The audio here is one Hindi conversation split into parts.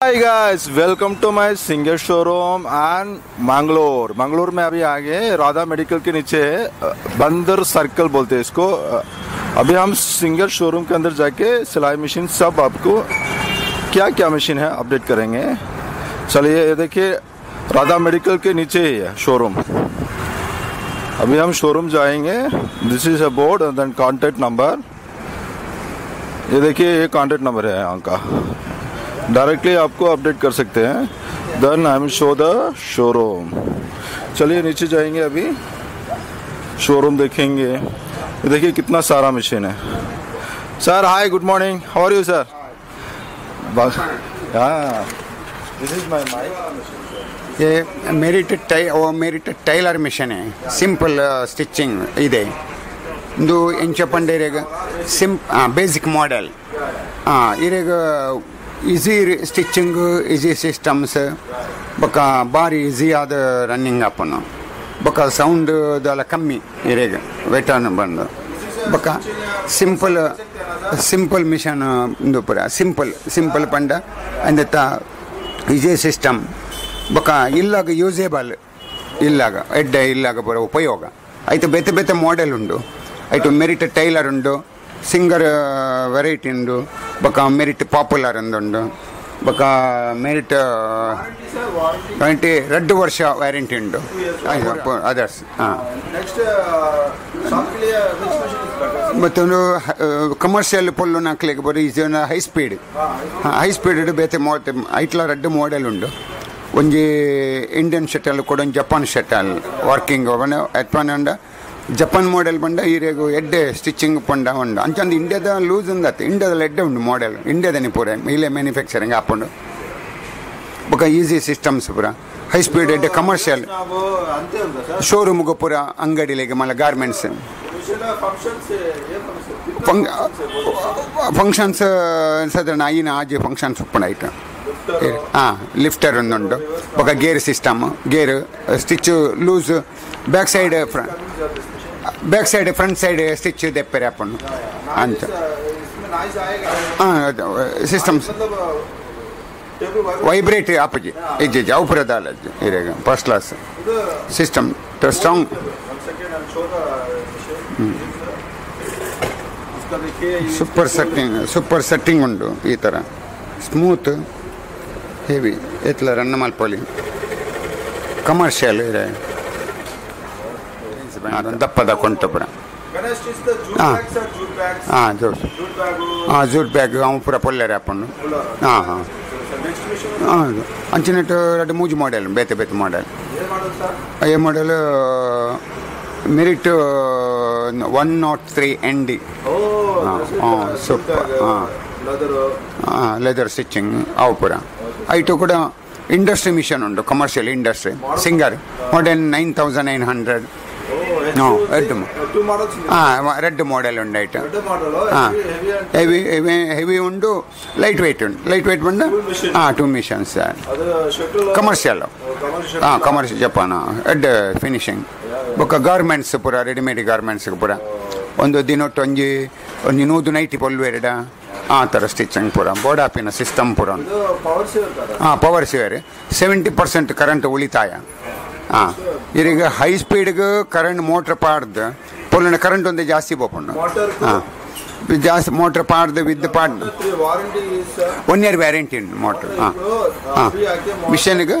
Hi guys welcome to my Singer showroom and Mangalore Mangalore में अभी आगे राधा मेडिकल के नीचे बंदर सर्कल बोलते हैं इसको। अभी हम सिंगर शोरूम के अंदर जाके सिलाई मशीन सब आपको क्या क्या मशीन है अपडेट करेंगे। चलिए, ये देखिए, राधा मेडिकल के नीचे ही है शोरूम अभी हम शोरूम जाएँगे। This is a board then contact number ये देखिए, ये कॉन्टेक्ट नंबर है यहाँ का। डायरेक्टली आपको अपडेट कर सकते हैं then I am show the showroom चलिए नीचे जाएंगे अभी शोरूम देखेंगे ये देखिए कितना सारा मशीन है sir hi good morning how are you sir हाँ दिस इज माय माइक ये ಮೆರಿಟ್ ಟೈ ಓ merit tailor machine simple stitching ಇದೆ ಇದು ಎಂಚ ಪಂಡೇರೆಗ ಸಿಂ basic model ಇರೆಗ easy stitching easy systems ಬೊಕ ಭಾರಿ ಈಸಿ ಆದ ರನ್ನಿಂಗ್ ಅಪ್ಪನು ಬೊಕ ಸೌಂಡ್ ಅದೆಲ್ಲ ಕಮ್ಮಿ ಇರೇಗ ವೆಟರ್ನ್ ಬಂದು ಬೊಕ ಸಿಂಪಲ್ ಸಿಂಪಲ್ ಮಿಷನ್ ಪುರ ಸಿಂಪಲ್ ಸಿಂಪಲ್ ಪಂಡ ಅಂದ ಈಸಿ ಸಿಸ್ಟಮ್ ಬೊಕ ಇಲ್ಲಾಗ ಯೂಸೇಬಲ್ ಇಲ್ಲಾಗ ಎಡ್ಡ ಇಲ್ಲಾಗ ಬರೋ ಉಪಯೋಗ ಆಯ್ತು ಬೇತೆ ಬೇತೆ ಮಾಡೆಲ್ ಉಂಡು ಆಯಿತು ಮೆರಿಟ್ ಟೈಲರ್ ಉಂಡು ಸಿಂಗರ್ ವೆರೈಟಿ ಉಂಡು ಬೊಕ್ಕ ಮೆರಿಟ್ ಪಾಪ್ಯುಲರ್ ಉಂಡು ಬೊಕ್ಕ ಮೆರಿಟ್ ವಾರಂಟಿ ರೆಡ್ ವರ್ಷ ವ್ಯಾರಂಟಿ ಉಂಡು ಅದರ್ಸ್ ಹಾಂ. ಮತ್ತೊಂದು ಕಮರ್ಷಿಯಲ್ ಪೊಲ್ಲು ನಾಕ್ಲಿಗೆ ಬರೋ easy high speed high speed ಬೇತೆ ಮೂವತ್ತೆ ಐಟ್ಲ ರೆಡ್ ಮಾಡೆಲ್ ಉಂಡು ಒಂಜಿ ಇಂಡಿಯನ್ ಶಟಲ್ ಕೂಡ ಜಪಾನ್ ಶಟಲ್ ವರ್ಕಿಂಗ್ ಅತ್ಪಂಡ ಜಪಾನ್ ಮಾಡೆಲ್ ಬಂಡ ಈರೆಗು ಎಡ್ಡೆ ಸ್ಟಿಚಿಂಗ್ ಪಂಡ ಉಂಡು ಅಂಚಂದು ಇಂಡಿಯಾದ ಲೂಸ್ ಉಂದತ್ತೆ ಇಂಡಿಯಾದಲ್ಲಿ ಎಡ್ಡೆ ಉಂಡು ಮಾಡೆಲ್ ಇಂಡಿಯಾದನಿ ಪೂರ ಇಲ್ಲೇ ಮ್ಯಾನುಫ್ಯಾಕ್ಚರಿಂಗ್ ಆಪುಂಡು ಬೊಕ ಈಸಿ ಸಿಸ್ಟಮ್ಸ್ ಪೂರ ಹೈ ಸ್ಪೀಡ್ ಎಡ್ಡೆ ಕಮರ್ಷಿಯಲ್ ಶೋರೂಮ್ಗೆ ಪೂರ ಅಂಗಡಿಲಿಗೆ ಮಲ್ಲ ಗಾರ್ಮೆಂಟ್ಸ್ ಫಂಕ್ಷನ್ಸ್ ಸಾಧಾರಣ ಐನ ಆಜಿ ಫಂಕ್ಷನ್ಸ್ ಉಪ್ಪುಂಡಾಯ್ತು లిఫ్టర్ ఉందండు ఒక gear system gear stitch loose back side front back side front side stitch ದೆಪ್ಪೆರೆ ಹಾಕೊಂಡು. ಅಂತ. ಸಿಸ್ಟಮ್ಸ್ ವೈಬ್ರೇಟ್ ಆಪಜಿ ಇಜ್ಜಿ ಇಜ್ಜಿ, ಔಪರದ ಇರಾಗ first class system strong super setting super setting ಉಂಟು ಈ ಥರ ಸ್ಮೂತ್ ಹೆವಿ ಎತ್ಲ ರನ್ನಮಾಲ್ಪಲಿ ಕಮರ್ಷಿಯಲ್ ಇರ. దప్ప దక్ಕೊಂಡೊಬ್ಬರ ಹಾಂ ಹಾಂ ಜೋಡ್ಸು ಹಾಂ ಜೂಟ್ ಬ್ಯಾಗ್ ಅವ್ನು ಪೂರ ಪೊಲ್ಲೆರೆ ಹಾಕೊಂಡು ಹಾಂ ಹಾಂ ಹಾಂ ಅಂಚಿನಟ್ಟು ಎರಡು ಮೂಜಿ ಮಾಡೆಲ್ ಬೇತೆ ಬೇತೆ model a model Merritt one nought three N D ಹಾಂ ಸೂಪರ್ ಹಾಂ ಹಾಂ ಲೆದರ್ ಸ್ಟಿಚಿಂಗ್ ಅವು ಪೂರ ಐಟು ಕೂಡ ಇಂಡಸ್ಟ್ರಿ ಮಿಷನ್ ಉಂಟು commercial industry Singer more than nine thousand nine hundred red red model ఉంది ఐటమ్ హెవీ హెవీ హెవీ ఉండు లైట్ వెయిట్ ఉండు లైట్ వెయిట్ ఉండు టూ మిషన్స్ కమర్షియల్ కమర్షియల్ చెప్పాను రెడ్ ಫಿನಿಶಿಂಗ್ ಬೊಕ್ಕ ಗಾರ್ಮೆಂಟ್ಸ್ ಪೂರ ರೆಡಿಮೇಡ್ ಗಾರ್ಮೆಂಟ್ಸ್ ಪೂರ ಒಂದು ದಿನೊಟ್ಟು ಒಂಜಿ ಒಂಜಿ ನೂದು ನೈಟಿ ಪೊಲ್ವೆರಡ ಆ ಥರ ಸ್ಟಿಚಿಂಗ್ ಪೂರ ಬೋಡಾಪಿನ ಸಿಸ್ಟಮ್ ಪೂರ ಹಾಂ power saver seventy percent current ಉಳಿತಾಯ ಹಾಂ ಈಗ ಹೈ ಸ್ಪೀಡ್ಗೆ ಕರೆಂಟ್ ಮೋಟ್ರ್ ಪಾಡ್ದು ಪೊಲಿನ ಕರೆಂಟ್ ಒಂದೇ ಜಾಸ್ತಿ ಬೋಪುಂಡು ಮೋಟರ್ ಹಾಂ జాస్ మోటార్ పాడదు విత్ పాడ వన్ ఇయర్ వారంటీ అండి మోటార్ మిషన్గా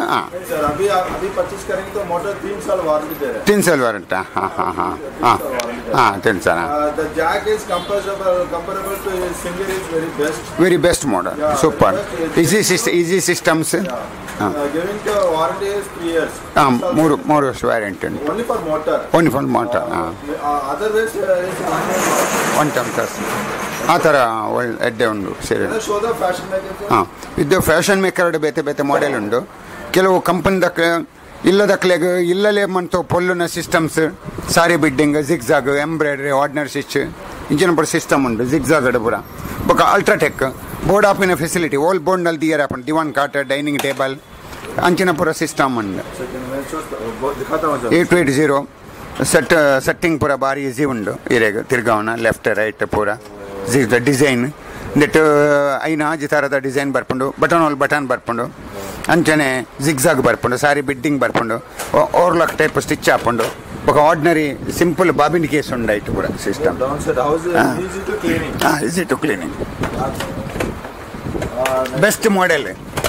तीन साल वारंट हाँ हाँ हाँ हाँ हाँ तीन साल The jack is comparable comparable to Singer is very best. Very best model, yeah, super. Easy system, easy systems. Yeah. Uh, giving the warranty is three years. Um, more more years warranty. Only for motor. Only for motor. Uh, uh, otherwise, uh, is one time. One time, sir. ಆ ಥರ ಅಡ್ಡೆ ಉಂಟು ಸೀರೆ. ಹಾಂ ಇದು ಫ್ಯಾಷನ್ ಮೇಕರ್ಡ್ ಬೇತೆ ಬೇತೆ ಮಾಡೆಲ್ ಉಂಡು ಕೆಲವು ಕಂಪನಿದಕ್ಕೆ ಇಲ್ಲದ ಕ್ಲೆಗ್ ಇಲ್ಲಲೇ ಮಂತು ಪೊಲ್ಲುನ systems sari beading zigzag embroidery ordinary stitch ಇಂಚಿನ ಪೂರ ಸಿಸ್ಟಮ್ ಉಂಡು ಜಿಗ್ಜಾಗ್ ಪೂರ. ಬೊಕ ಅಲ್ಟ್ರಾಟೆಕ್ ಬೋರ್ಡ್ ಆಪಿನ ಫೆಸಿಲಿಟಿ ಓಲ್ ನಲ್ ದಿಯರ್ ಆಪನ್ ದಿವಾನ್ ಕಾಟ ಡೈನಿಂಗ್ ಟೇಬಲ್ ಅಂಚಿನ ಪೂರ ಸಿಸ್ಟಮ್ ಉಂಡು eight eight zero set setting ಪೂರ ಭಾರಿ ಈಸಿ ಉಂಡು ಇರೇಗ ತಿರ್ಗಾವನ ಲೆಫ್ಟ್ ರೈಟ್ ಪೂರ. ಡಿಸೈನ್ ದಟ್ ಐನ ಈ ಥರದ ಡಿಸೈನ್ ಬರ್ಪುಂಡು ಬಟನ್ ಹೋಲ್ ಬಟನ್ ಬರ್ಪುಂಡು ಅಂಚನೆ ಜಿಗ್ಜಾಗ್ ಬರ್ಪುಂಡು ಸಾರಿ ಬಿಡ್ಡಿಂಗ್ ಬರ್ಪುಂಡು ಓವರ್ಲಾಕ್ ಟೈಪ್ ಸ್ಟಿಚ್ ಹಾಪುಂಡು ఒక ఆర్డినరీ సింపుల్ బాబిన్ కేసు ఉండే ఇటు కూడా system Downside, how is it Ah. easy to cleaning? Easy to cleaning best model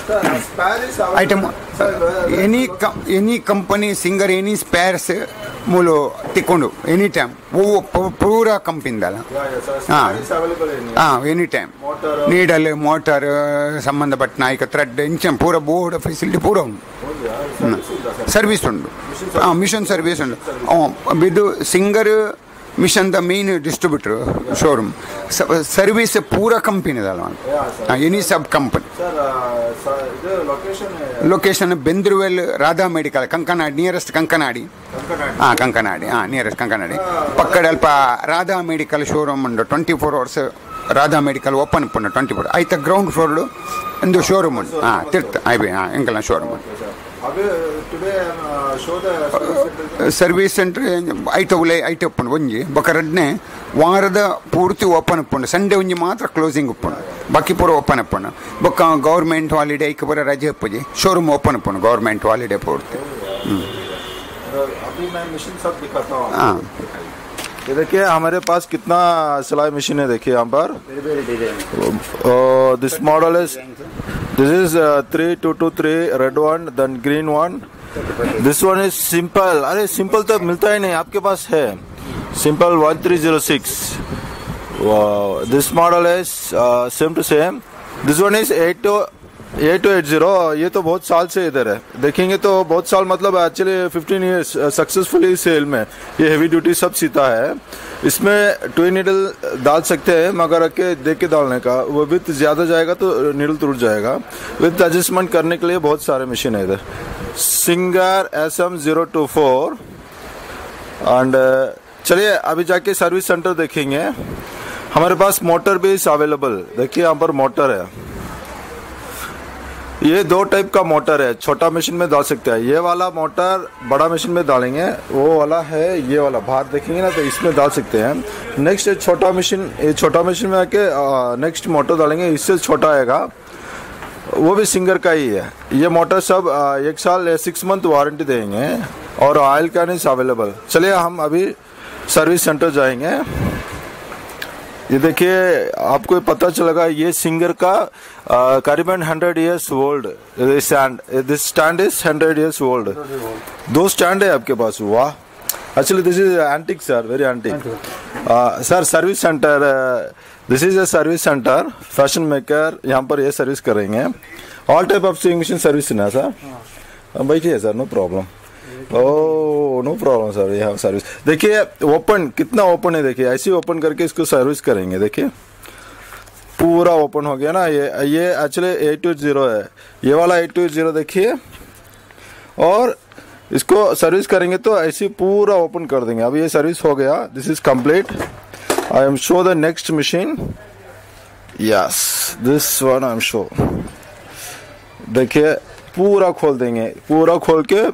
Sir, spare is available. Item Sir, any any company Singer any spares ಮೂಲು ತಿಕ್ಕೊಂಡು ಎನಿ ಟೈಮ್ ಪೂರಾ ಕಂಪಿಂದಲ್ಲ Yeah, yeah, sir. Ah. Spare is available in here. ಹಾಂ any time Motor. Needle motor ಸಂಬಂಧಪಟ್ಟ ನಾಯಕ ಥ್ರೆಡ್ ಇಂಚಂ ಪೂರ ಬೋರ್ಡ್ ಫೆಸಿಲಿಟಿ ಪೂರ ಉಂಟು Oh, yeah. Service ఉందా, sir? ಸರ್ವಿಸ್ ಉಂಟು ಹಾಂ ಮಿಷನ್ ಸರ್ವಿಸ್ ಉಂಟು ಹ್ಞೂ ಇದು singer machine the main distributor showroom service ಪೂರ ಕಂಪನಿದಲ್ಲ. Any sub company location Bendurwell Radha medical Kankanady nearest Kankanady ಹಾಂ ಕಂಕನಾಡಿ ಹಾಂ ನಿಯರೆಸ್ಟ್ ಕಂಕನಾಡಿ ಪಕ್ಕಡೆ ಅಲ್ಪ ರಾಧಾ ಮೆಡಿಕಲ್ ಶೋರೂಮ್ ಉಂಟು twenty four hours Radha medical open ಪುಂಡು twenty four ಆಯ್ತಾ ಗ್ರೌಂಡ್ ಫ್ಲೋರ್ ಒಂದು ಶೋರೂಮ್ ಉಂಟು. ಹಾಂ ತಿರ್ತ ಬಿ ಹಾಂ ಎಂಕಲ್ನ ಶೋರೂಮ್ ಉಂಟು. ಸರ್ವಿಸ್ ಸೆಂಟರ್ ಐಟ ಉಲೆ ಐಟ ಉಪ್ಪುಂಡು ಒಂಜಿ ಬೊಕ ರಡ್ನೆ ವಾರದ ಪೂರ್ತಿ ಓಪನ್ ಉಪ್ಪುಂಡು ಸಂಡೇ ಒಂಜಿ ಮಾತ್ರ ಕ್ಲೋಸಿಂಗ್ ಉಪ್ಪುಂಡು ಬಾಕಿ ಪೂರ ಓಪನ್ ಉಪ್ಪುಂಡು ಬೊಕ್ಕ ಗೌರ್ಮೆಂಟ್ ಹಾಲಿಡೇ ಐಕೆ ಪೂರ ರಜೆ ಉಪ್ಪುಜಿ ಶೋರೂಮ್ ಓಪನ್ ಉಪ್ಪುಂಡು ಗೌರ್ಮೆಂಟ್ ಹಾಲಿಡೇ ಪೂರ್ತಿ अभी मैं मशीन सब दिखाता हूँ ಹಾಂ ये देखिए हमारे पास कितना सिलाई मशीन है देखिए यहाँ पर this model is is three two two red one then green one this one is simple अरे सिंपल तो मिलता ही नहीं, आपके पास है। Simple one three zero six this model is same to same this one is eight eight two eight zero, ये तो बहुत साल से इधर है। देखेंगे तो बहुत साल मतलब actually fifteen years successfully sale में ये हेवी ड्यूटी सब सीता है। इसमें टू नीडल डाल सकते हैं, मगर के देख के डालने का। वो विथ ज़्यादा जाएगा तो नीडल टूट जाएगा। विथ एडजस्टमेंट करने के लिए बहुत सारे मशीन है इधर। Singer S M zero two four and चलिए, अभी जाके सर्विस सेंटर देखेंगे। हमारे पास मोटर भी अवेलेबल देखिए, यहाँ पर मोटर है। ये दो टाइप का मोटर है। छोटा मशीन में डाल सकते हैं। ये वाला मोटर बड़ा मशीन में डालेंगे। वो वाला है, ये वाला। बाहर देखेंगे ना तो इसमें डाल सकते हैं। नेक्स्ट छोटा मशीन ये छोटा मशीन में आके नेक्स्ट मोटर डालेंगे। इससे छोटा आएगा। वो भी सिंगर का ही है। ये मोटर सब एक साल सिक्स मंथ वारंटी देंगे। और ऑयल कैन इज़ अवेलेबल चलिए, हम अभी सर्विस सेंटर जाएँगे। ये देखिए आपको पता चलेगा ये सिंगर का करीबन hundred years old stand this stand is hundred years old दो स्टैंड है आपके पास वाह। Actually this is antique sir very antique sir service centre this is a service centre fashion maker यहाँ पर ये सर्विस करेंगे। All type of sewing machine service ना सर बैठिए sir no problem no problem sir ये सर्विस देखिए ओपन कितना ओपन है देखिए, ऐसे ओपन करके इसको सर्विस करेंगे, देखिए। पूरा ओपन हो गया ना, ये ये एक्चुअली एट टू ज़ीरो है। ये वाला एट टू ज़ीरो देखिए। और इसको सर्विस करेंगे तो ऐसे पूरा ओपन कर देंगे। अब ये सर्विस हो गया। This is complete I am show the next machine yes this one I am show देखिए, पूरा खोल देंगे। पूरा खोल के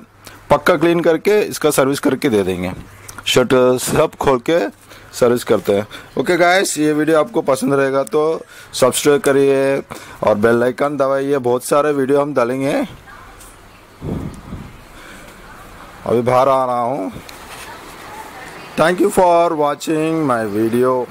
पक्का क्लीन करके इसका सर्विस करके दे देंगे। शर्ट सब खोल के सर्विस करते हैं। ओके गाइस ये वीडियो आपको पसंद रहेगा तो सब्सक्राइब करिए और बेल आइकन दबाइए। बहुत सारे वीडियो हम डालेंगे। अभी बाहर आ रहा हूँ। Thank you for watching my video